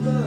blood.